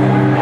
Bye.